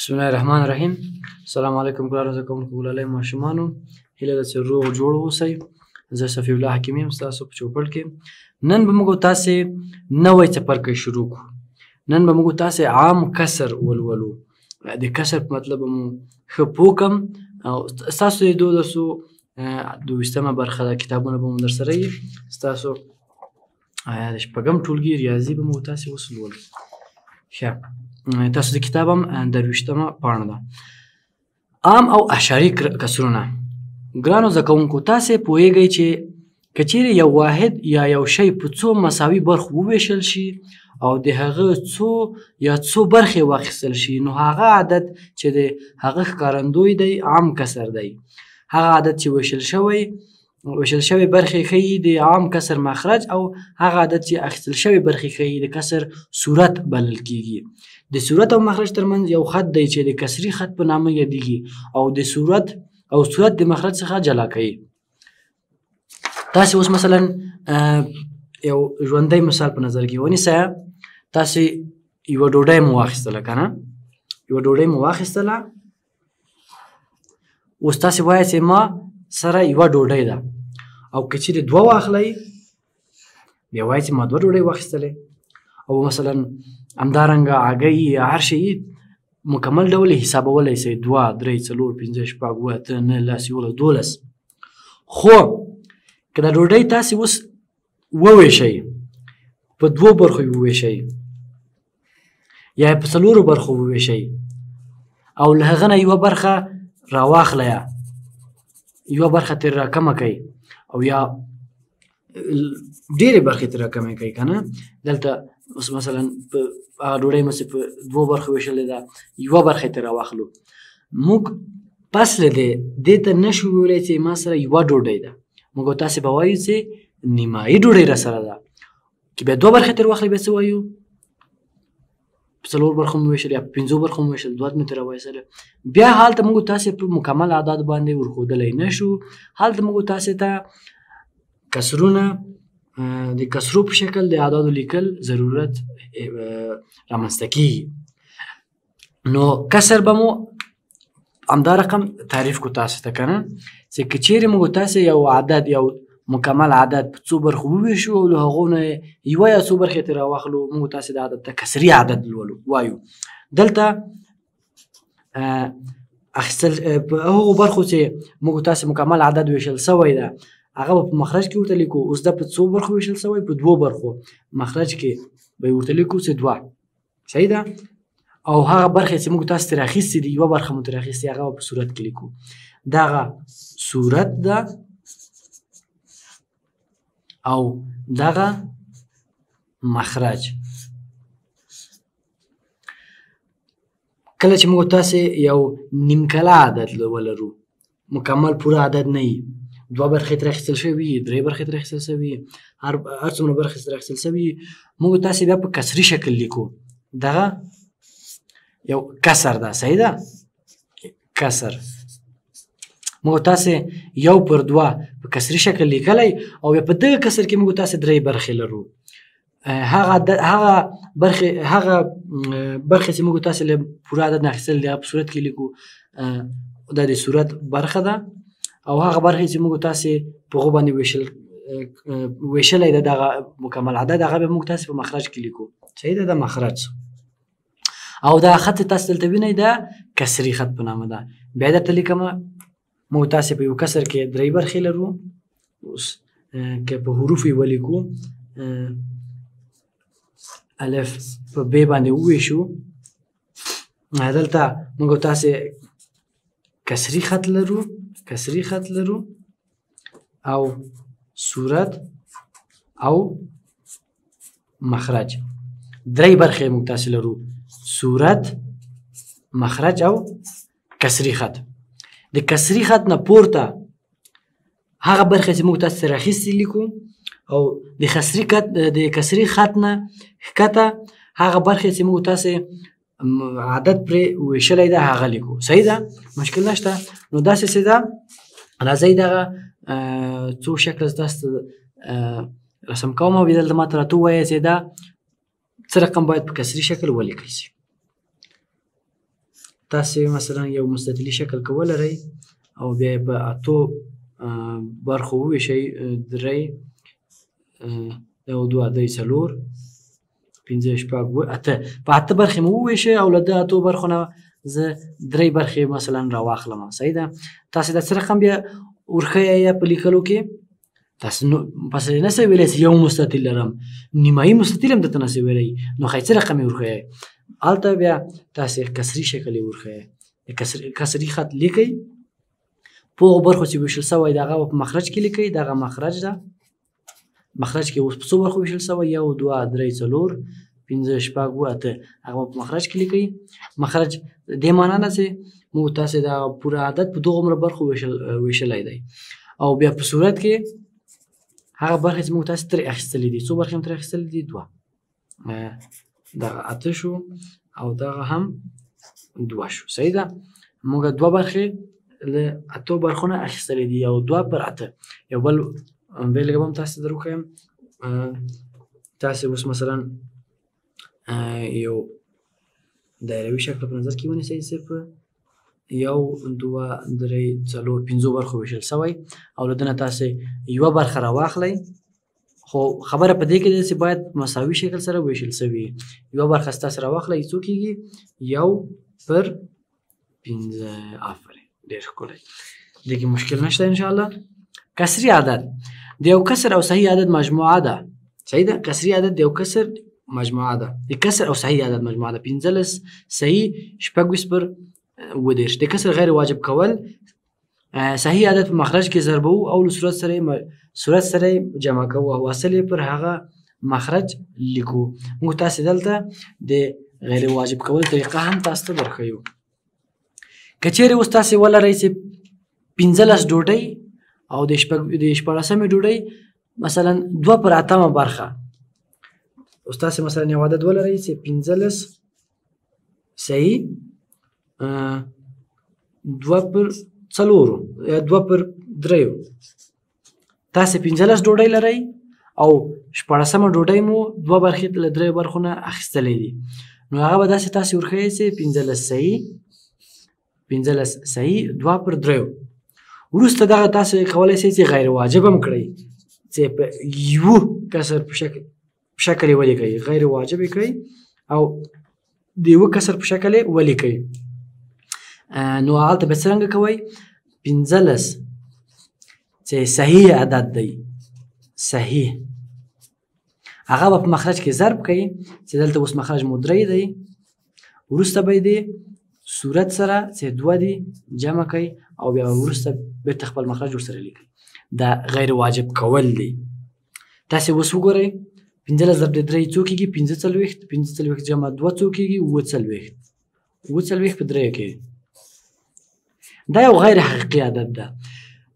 بسم الله الرحمن الرحیم السلام علیکم ګرانو زده کوونکو ګلالۍ ماشومانو هیله ده چې روغ جوړ اوسئ زه صفی الله حکیمي یم ستاسو په چوپړ کې نن به موږ تاسې نوی څپرکی شروع کړو نن به موږ تاسو عام کسر ولولو د کسر په مطلب مو ښه پوکم او تاسو د دوه درسو دویستمه برخه ده کتابونه به مو در سره وي ستاسو د شپږم ټولګي ریاضي به مو تاسو اوس لولو ښه تاسو د کتاب هم درویشتمه پاڼه ده عام او احشاری کسرونه ګرانو زکونکو تاسو پوهیږئ چې کچېرې یو واحد یا یو شی په څو مساوي برخو وویشل شي او د هغه څو یا څو برخې واخیستل شي نو هغه عدد چې د هغه ښکارندوی دی عام کسر دی هغه عدد چې ویشل شوی ویشل شوی برخې ښیي د عام کسر مخرج او هغه عدد چې اخیستل شوی برخې ښیي د کسر صورت بلل کیږي د صورت او مخرج ترمنځ یو خط دی چې د کسری خط په نامه یادیږي او د صورت او صورت د مخرج څخه جلا کوي تاسو اوس مثلا یو ژوندۍ مثال په نظر کې ونیسه تاسو یو ډوډۍ مو واخیستله کنه یو ډوډۍ مو واخیستله اوس تاسو وایئ چې ما سره یو ډوډۍ ده او که چیرې دوه واخلئ بیا وایي چې ما دوه ډوډۍ واخیستلې او مثلا همدارنګه هګۍ یا هر شي مکمل ډول یې حسابولی سئ دوه درې څلور پنځه شپږ اووه اته نهه لس یولس دولس خو که دا ډوډۍ تاسې اوس وویشئ په دوو برخو وویشئ یا په څلورو برخو وویشئ او له هغه نه یوه برخه راواخلئ یوه برخه ترې راکمه کړئ او یا ډېرې برخې ترې راکمې کړئ که نه دلته اوس مثلا په هغه ډوډۍ مو چې په دوو برخو ویشلې ده یوه برخه یې ترې راواخلو موږ پس له دې دې ته نه شو ویلی چې ما سره یوه ډوډۍ ده موږ تاسې به وایو چې نیمایي ډوډۍ را سره ده که بیا دوه برخې تر واخلې بیا څه وایو په څلور برخو مو ویشل یا په پنځو برخو مو ویشل دوه مې تر وایسل بیا هلته موږ تاسې په مکمل اعداد باندې ورښودلی نه شو هلته موږ تاسې ته کسرونه د کسرو په شکل د اعدادو لیکل ضرورت رامنځته کیږي نو کسر به مو همدا رقم تعریف کو تاسو ته کنه چې کچیر مو تاسو یو عدد یو مکمل عدد په څو برخو وویشو او له هغو نه یوه یا څو برخې ترې راواخلو موږ تاسو د عدد ته کسري عدد لولو وایو دلته اخیستل په هغو برخو چې موږ تاسو مکمل عدد ویشل سوی ده هغه په مخرج کې ورته لیکو اوس دا په څو برخو ویشل سوی په دوو برخو مخرج کې به ورته لیکو چې دوه صحیح ده او هغه برخه چې موږ تاسو تر اخیستې دي یو برخه مو تر اخیستې هغه په صورت کې لیکو دغه صورت ده او دغه مخرج کله چې موږ تاسو یو نیمکلا عدد ولرو مکمل پوره عدد نه وي دوه برخې ترې اخیستل شوې وي درې برخې ترې اخیستل شوي هر هر څومره برخې ترې اخیستل شوي موږ تاسې بیا په کسري شکل لیکو دغه یو کسر ده صحیح ده کسر موږ تاسې یو پر دوه په کسري شکل لیکلی او په دغه کسر کې موږ تاسې درې برخې لرو هغه د هغه برخه هغه برخه چې موږ تاسو له پوره عدد نه اخیستل دی په صورت کې لیکو دا د صورت برخه ده او هغه برخه چې موږ تاسو په غو باندې ویشل ویشلې ده دغه مکمل عدد هغه به موږ تاسو په مخرج کې لیکو صحیح ده د مخرج او دا خط تاسو دلته وینئ دا کسری خط په نامه ده بیا درته لیکم مو تاسو په یو کسر کې درې برخې لرو اوس که په حروف یې ولیکو الف په ب باندې وویشو دلته موږ تاسو کسری خط لرو کسری خط لرو او صورت او مخرج درې برخې موږ تاسو لرو صورت مخرج او کسری خط د کسری خط نه پورته هغه برخه چې موږ تاسو سره اخیستې لیکو او د کسری خط د کسری خط نه ښکته هغه برخه چې موږ تاسو عادت پرې ویشلې ده هغه لیکو صحیح ده مشکل نشته نو داسې څه ده راځي دغه څو شکل تاسو رسم کوم او دلته ماته راته وایي چې دا څه رقم باید په کسری شکل ولیکل شي تاسو مثلا یو مستطیلی شکل کول لرئ او بیا په اتو برخو وویشئ درې یو دوه درې څلور پنځه شپږ اووه اته په اته برخې مو وویشئ او له دې اتو برخو نه زه درې برخې مثلا راواخلم صحیح ده تاسو د څه رقم بیا ورخه یا په لیکلو کې تاسو نو پس نه سې ویلې چې یو مستطیل لرم نیمایي مستطیل هم دته نه سې ویلې نو خیڅ رقم ورخه آلته بیا تاسو کسری شکل ورخه کسری کسری خط لیکي په برخو چې وشل سوی دغه په مخرج کې لیکي دغه مخرج ده مخرج کې اوس په څو برخو وشل سوی یو دوه درې څلور پنځه شپږ اوه اته هغه په مخرج کې لیکي مخرج د معنا نه سي مو تاسو دا پوره عادت په دوه عمر برخو ویشل ویشلای دی او بیا په صورت کې هغه برخه چې موږ تاسو تر اخیستلې دي څو برخې تر اخیستلې دي دوه دا اته شو او دا هم دوه شو صحیح ده موږ دوه برخې له اته برخونه اخیستلې دي او دوه پر اته یو بل بیلګه هم تاسو درو کوم تاسو اوس مثلا یو دایروي شکل په نظر کې ونیسئ چې په یو دوه درې څلور پنځو برخو ویشل سوی او له دنه تاسو یوه برخه راواخلئ خو خبره په دې کې ده چې باید مساوي شکل سره ویشل سوي یوه برخه ستاسو راواخلئ څو کېږي یو پر پنځه آفرین ډیر ښکلی دغه مشکل نشته ان شاء الله کسری عدد د یو کسر او صحیح عدد مجموعه ده صحیح ده کسری عدد د یو کسر مجموعه ده د کسر او صحیح عدد مجموعه ده 15 صحیح شپږ پر ودیش د کسر غیر واجب کول صحیح عادت په مخرج کې ضربو او له صورت سره صورت سره جمع کوو او اصل پر هغه مخرج لیکو موږ تاسو دلته د غیر واجب کول طریقه هم تاسو ته درخیو کچېره اوس تاسو ولرئ چې 15 ډوډۍ او د شپږ د شپږمې ډوډۍ مثلا دوه پر اتمه برخه اوس تاسو مثلا یو عدد ولرئ چې 15 صحیح دوه پر څلورو یا دوه پر دریو تاسو پنځلس ډوډۍ لرئ او شپاړسمه ډوډۍ مو دوه برخې له درې برخو نه اخیستلې دي نو هغه به داسې تاسو ورښیي چې پنځلس صحیح پنځلس صحیح دوه پر دریو وروسته دغه تاسو کولی شئ چې غیر واجب هم کړئ چې په یو کسر په شکل شکل یې ولیکئ غیر واجب یې کړئ او د یوه کسر په شکل یې ولیکئ نو هلته به څرنګه کوئ پنځلس چې صحیح عدد دی صحیح هغه به په مخرج کې ضرب کوي چې دلته اوس مخرج مو درې دی وروسته به دی صورت سره چې دوه دی جمع کوي او بیا وروسته بېرته خپل مخرج ورسره لیکي دا غیر واجب کول دی تاسو اوس وګورئ 15 ضرب 3 څو کېږي 45 45 جمع 2 څو کېږي 40 40 په 3 کې دا یو غیر حقیقي عدد ده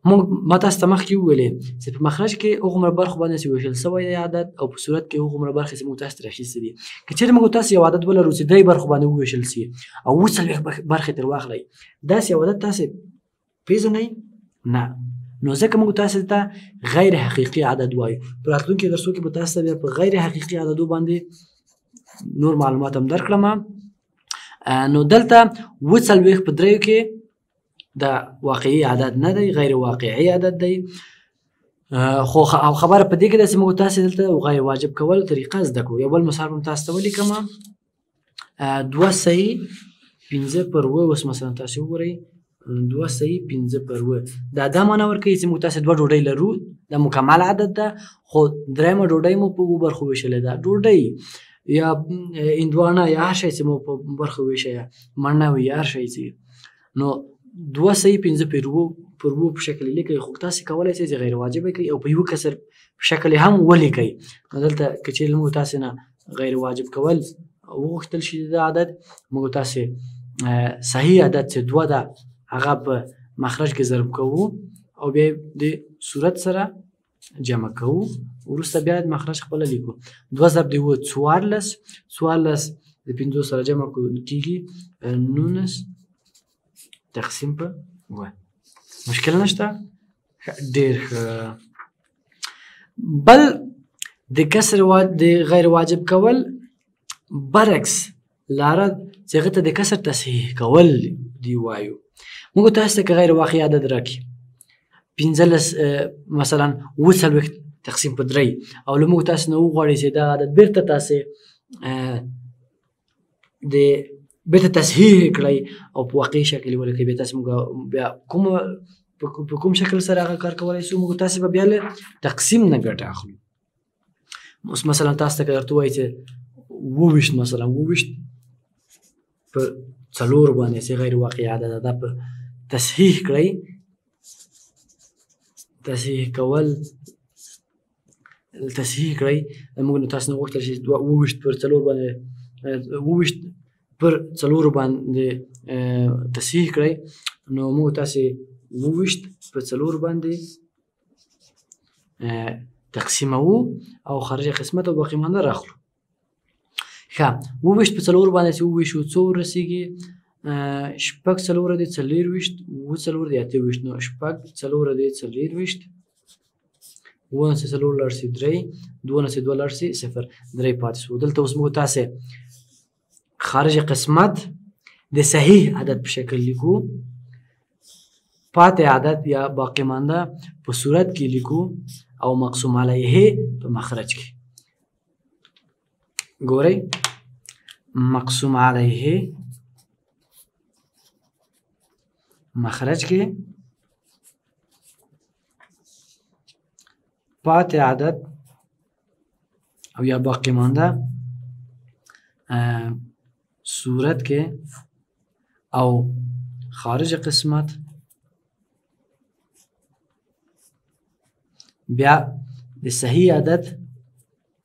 موږ ما تاسو ته مخکې وویلې چې په مخرج کې هغومره برخو باندې چې ویشل سوی دی عدد او په صورت کې هغومره برخې چې موږ تاسو ته راخیستې دي که چېرې موږ تاسو یو عدد ولرو چې درې برخو باندې وویشل سي او اووه څلوېښت برخې ترې واخلئ داسې یو عدد تاسې پیژنئ نه نو ځکه موږ تاسو ته غیر حقیقي عدد وایو په راتلونکي درسو کې به تاسو بیا په غیر حقیقي عددو باندې نور معلومات هم درکړم نو دلته و څلوېښت په دریو کې دا واقعي عدد نه دی غیر واقعي عدد دی خو او خبره په دې کې ده چې موږ تاسو دلته غیر واجب کول طریقه زده کوو یو بل مثال هم تاسو ته ولیکم دوه سي پنځه پر و اوس مثلا تاسو وګورئ دوه سي پنځه پر و دا دا معنا ورکوي چې موږ تاسو دوه ډوډۍ لرو دا مکمل عدد ده خو درېیمه ډوډۍ مو په اوو برخو ویشلې ده ډوډۍ یا اندوانه یا هر شی چې مو په برخو ویشی مڼه وي هر شی چې نو دوه سي پنځه پر و پر وو په شکل لیکي خو تاسو کولای شئ چې غیر واجب کړئ او په یو کسر په شکل هم ولیکئ دلته کچې لمو تاسو نه غیر واجب کول وغوښتل شي د عادت موږ تاسو صحیح عادت چې دوه ده هغه په مخرج کې ضرب کوو او بیا د صورت سره جمع کوو ورسته بیا مخرج خپل لیکو دوه ضرب دی و 14 14 د 15 سره جمع کو کیږي 19 تقسیم په و مشکل نشته ډیر ښه بل د کسر وا... د غیر واجب کول برعکس لاره چې هغه ته د کسر تصحیح کول دی وایو موږ تاسو ته که غیر واقعي عدد راکړي پنځلس مثلا اووه څلوېښت تقسیم په درې او له موږ تاسو نه وغواړي چې دا عدد بېرته تاسې د بیرته تصحیح کړی او په واقعي شکل ولکه بیا تاسو موږ بیا کوم په کوم شکل سره هغه کار کولای شو موږ تاسو به بیا له تقسیم نه ګټه اخلو اوس مثلا تاسو ته کړه توای چې وویشت مثلا وویشت په څلور باندې چې غیر واقعي عدد ده په تصحیح کړی تصحیح کول تصحیح کړئ موږ نو تاسو نه غوښتل چې دوه وویشت پر څلور باندې وویشت پر څلور باندې تصحیح کړئ نو موږ تاسو وویشت پر څلور باندې تقسیموو او خارجه قسمت او باقی مانده راخلو ښه وویشت په څلور باندې چې وویشو څو ورسیږي شپږ څلور دی څلور ویشت و څلور دی اته ویشت نو شپږ څلور دی څلور ویشت ونه سه څلور لړ سي درې دونه سه دوه لړ سي صفر درې پاتې شو دلته اوس موږ تاسو خارج قسمت د صحیح عدد په شکل لیکو پاتې عدد یا باقی مانده په صورت کې لیکو او مقسوم علیه په مخرج کې ګورئ مقسوم علیه مخرج کې پاتې عدد او یا باقی مانده صورت کې او خارج قسمت بیا د صحیح عدد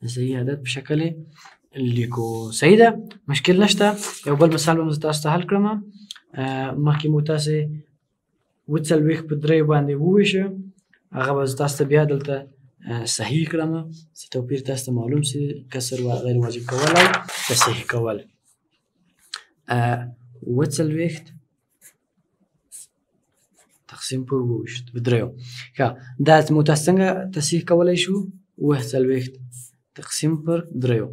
د صحیح عدد په شکل لیکو صحیح ده مشکل نشته یو بل مثال به تاسو ته حل کړم مخکې مو تاسو وڅلوېښت په درې باندې وویشه هغه به تاسو ته بیا دلته صحیح کړم چې توپیر تاسو ته معلوم شي کسر و غیر واجب کول او تصحیح کول وڅلوېښت تقسیم پر وویشت دریو ښه دا موته څنګه تصحیح کولی شو اوه څلوېښت تقسیم پر دریو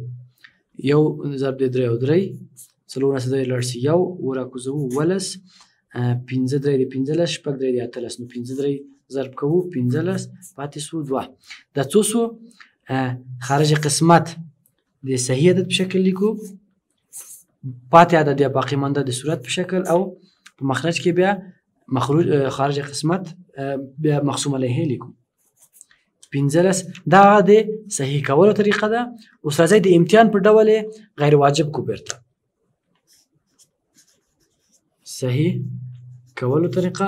یو ضرب دی دریو درې څلور نه درې لاړ سي یو وراکوزو ولس پنځه درې دی پنځلس شپږ درې دی اتلس نو پنځه درې ضرب کوو پنځلس پاتې سو دوه دا څو سو خارج قسمت د صحیح عدد په شکل لیکو پاتې عدد بیا باقی مانده د صورت په شکل او په مخرج کې بیا مخروج خارج قسمت بیا مقسوم علیه لیکو پنځلس دا د صحیح کولو طریقه ده اوس راځي د امتحان په ډول غیر واجب کو بیرته صحیح کولو طریقه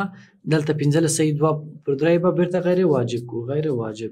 دلته پنځلس صحیح دوه پر درې به بیرته غیر واجب کو غیر واجب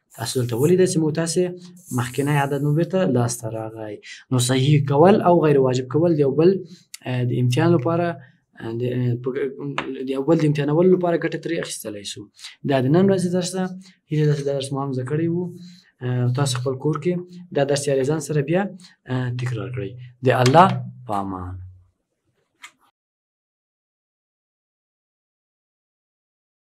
تاسو دلته ولیده چې مو تاسو مخکنی عدد مو بیرته لاس ته راغی نو صحیح کول او غیر واجب کول دی بل د امتحان لپاره د یو بل د امتحانولو لپاره ګټه ترې اخیستلی شو دا د نن ورځې درس ده هیله ده چې دا درس مو هم زده کړی وو تاسو خپل کور کې دا درس یې ځان سره بیا تکرار کړئ د الله په امان